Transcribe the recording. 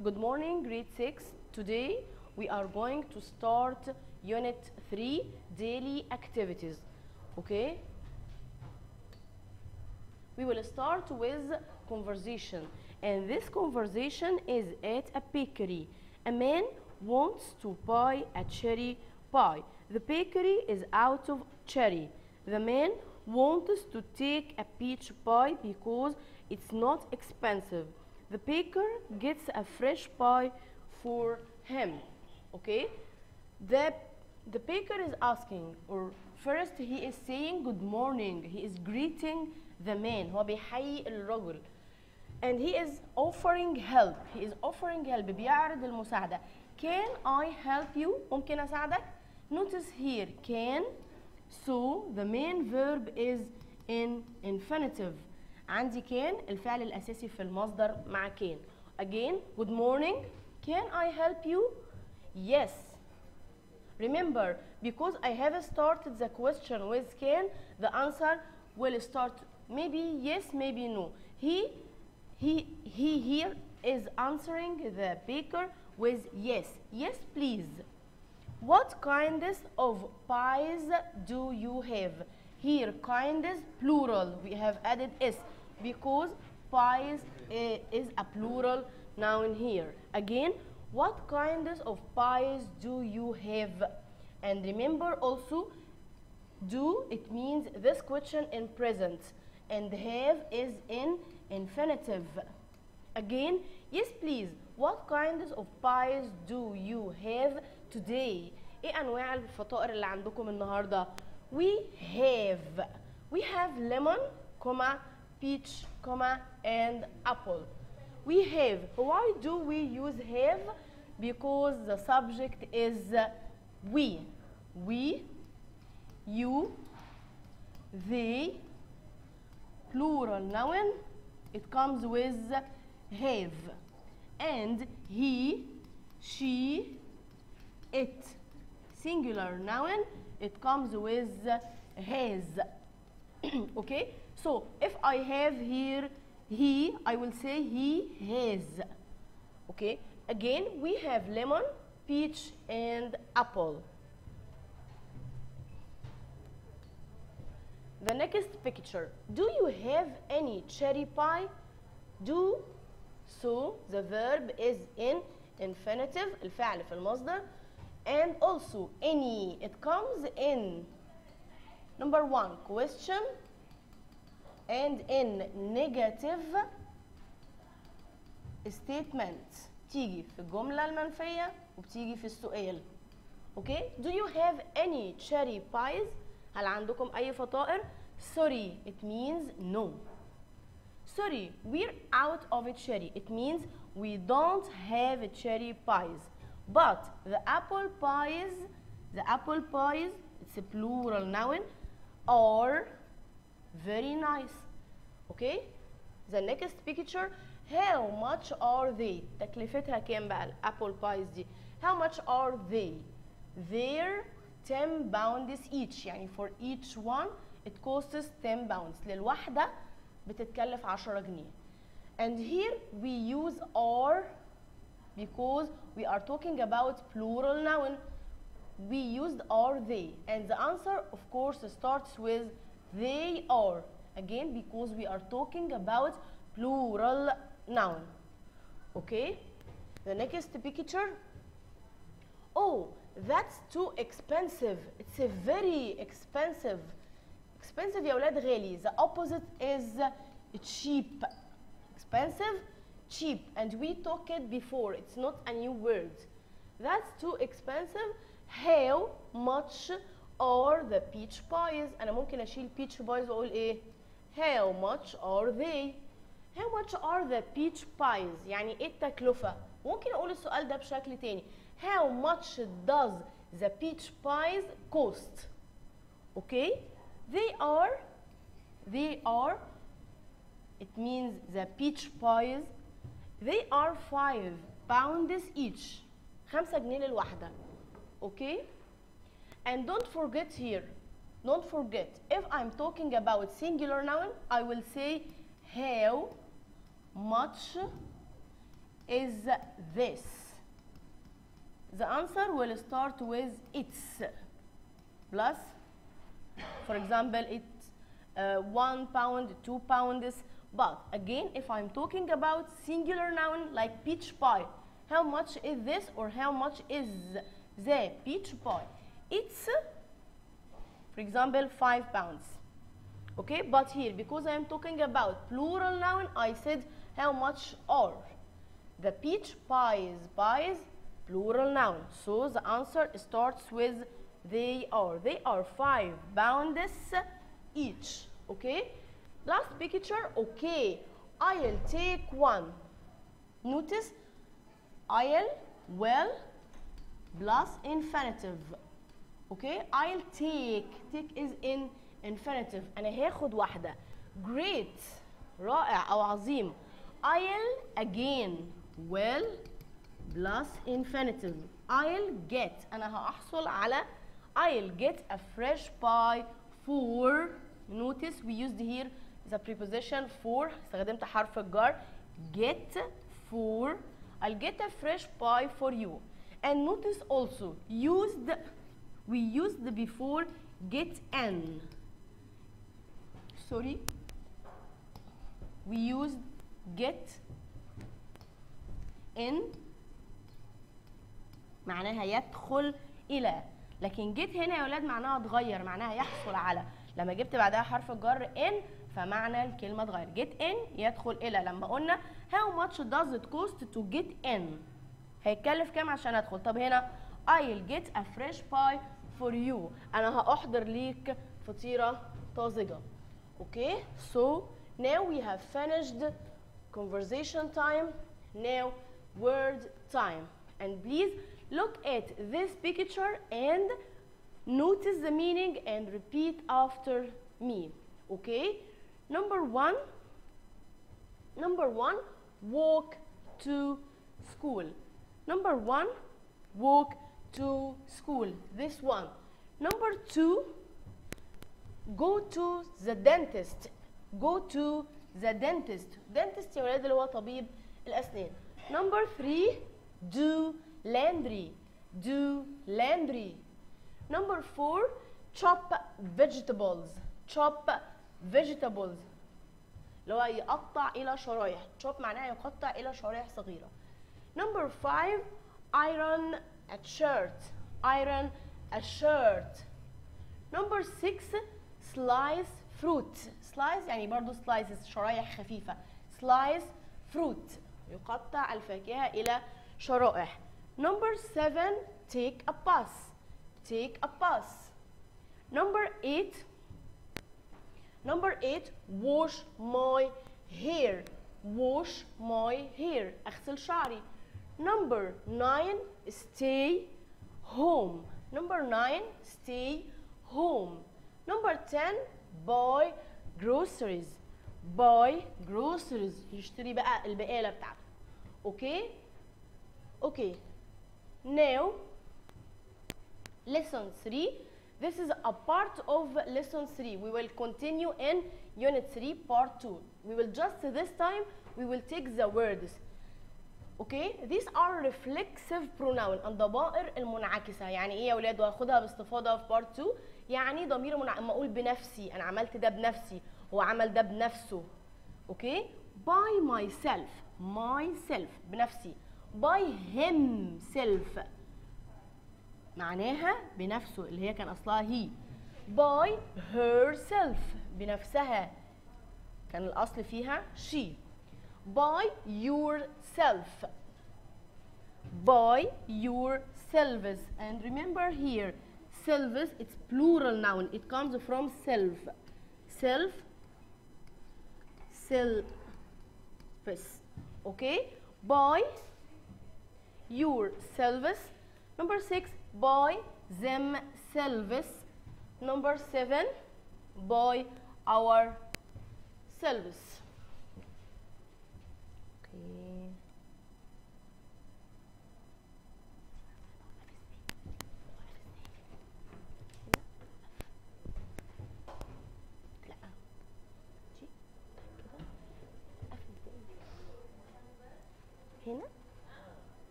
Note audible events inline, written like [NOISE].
Good morning, grade 6. Today we are going to start unit 3 daily activities. Okay? We will start with conversation, and this conversation is at a bakery. A man wants to buy a cherry pie. The bakery is out of cherry. The man wants to take a peach pie because it's not expensive The baker gets a fresh pie for him. Okay? The, the baker is asking, or first he is saying good morning. He is greeting the man. هو بيحيي الرجل. And he is offering help. He is offering help. بيعرض المساعدة. Can I help you? ممكن أساعدك? Notice here, can. So the main verb is in infinitive. عندي can الفعل الأساسي في المصدر مع can. Again, good morning. Can I help you? Yes. Remember, because I have started the question with can, the answer will start maybe yes, maybe no. He, he, he here is answering the baker with yes. Yes, please. What kinds of pies do you have? Here, kinds plural. We have added s because pies eh, is a plural noun here. Again, what kinds of pies do you have? And remember also, do it means this question in present, and have is in infinitive. Again, yes please, what kinds of pies do you have today? ايه انواع الفطائر اللي عندكم النهارده؟ We have we have lemon, comma, peach, comma, and apple. We have. Why do we use have? Because the subject is we. We, you, they, plural noun, it comes with have. And he, she, it. Singular noun, it comes with has. [COUGHS] okay? So if I have here he, I will say he has. Okay? Again, we have lemon, peach, and apple. The next picture. Do you have any cherry pie? Do. So the verb is in infinitive, الفعل في المصدر. And also any, it comes in number one, question and in negative statement تيجي في الجملة المنفية وبتيجي في السؤال. Okay? Do you have any cherry pies? هل عندكم أي فطائر؟ Sorry, it means no. Sorry, we're out of a cherry. It means we don't have cherry pies. But the apple pies, the apple pies, it's a plural noun, are very nice. Okay? The next picture, how much are they? تكلفتها كام بقى الابل بايز دي؟ How much are they? They're 10 pounds each يعني for each one it costs 10 pounds للواحدة بتتكلف 10 جنيه. And here we use are because we are talking about plural noun. We used are they and the answer of course starts with they are again because we are talking about plural noun. Okay? The next picture. Oh, that's too expensive. It's a very expensive. Expensive يا ولاد غالي. The opposite is cheap. Expensive, cheap. And we talked it before. It's not a new word. That's too expensive. How much are the peach pies? أنا ممكن أشيل peach pies وأقول إيه؟ How much are they? How much are the peach pies? يعني إيه التكلفة؟ ممكن أقول السؤال ده بشكل تاني. How much does the peach pies cost? Okay? They are, they are, it means the peach pies, they are five pounds each. خمسة جنيه للواحدة. Okay? And don't forget here, don't forget, if I'm talking about singular noun, I will say how much is this? The answer will start with its plus. For example, it's uh, one pound, two pounds. But again, if I'm talking about singular noun like peach pie, how much is this or how much is the peach pie? It's, uh, for example, five pounds. Okay, but here, because I am talking about plural noun, I said how much are. The peach pies, pies, plural noun. So the answer starts with they are. They are five pounds each. Okay? Last picture, okay. I'll take one. Notice I'll, well plus infinitive. Okay? I'll take. Take is in infinitive. أنا هاخد واحدة. Great. رائع أو عظيم. I'll again. Will plus infinitive. I'll get. أنا هحصل على I'll get a fresh pie for notice we used here the preposition for استخدمت حرف الجر get for I'll get a fresh pie for you and notice also used we used before get an sorry. We used get in معناها يدخل إلى. لكن جيت هنا يا ولاد معناها اتغير معناها يحصل على. لما جبت بعدها حرف الجر ان فمعنى الكلمة اتغير. جيت ان يدخل إلى. لما قلنا how much does it cost to get in هيتكلف كام عشان أدخل؟ طب هنا I'll get a fresh pie for you انا هاحضر ليك فطيره طازجه okay so now we have finished conversation time now word time and please look at this picture and notice the meaning and repeat after me okay number one number one walk to school number one walk to school this one number two go to the dentist go to the dentist dentist يا ولاد اللي هو طبيب الأسنان number three do laundry do laundry number four chop vegetables chop vegetables اللي هو يقطع إلى شرايح chop معناها يقطع إلى شرايح صغيرة number five iron a shirt iron a shirt number six slice fruit slice يعني برضو slices شرايح خفيفة slice fruit يقطع الفاكهة إلى شرائح number seven take a bus take a bus number eight number eight wash my hair wash my hair أغسل شعري number nine stay home number nine stay home number ten buy groceries buy groceries يشتري بقى البقالة بتاعته okay okay now lesson 3 this is a part of lesson 3 we will continue in unit 3 part 2 we will just this time we will take the words Okay these are reflexive pronoun الضمائر المنعكسة. يعني إيه يا أولاد وهاخدها باستفاضة في part 2 يعني ضمير منع... اما أقول بنفسي. أنا عملت ده بنفسي. هو عمل ده بنفسه. أوكي؟ By myself. Myself. بنفسي. By himself. معناها بنفسه اللي هي كان أصلها هي by herself. بنفسها. كان الأصل فيها she. By yourself. By yourselves. And remember here selves it's plural noun. It comes from self. Self selves okay? By yourselves. Number six by themselves. Number seven by ourselves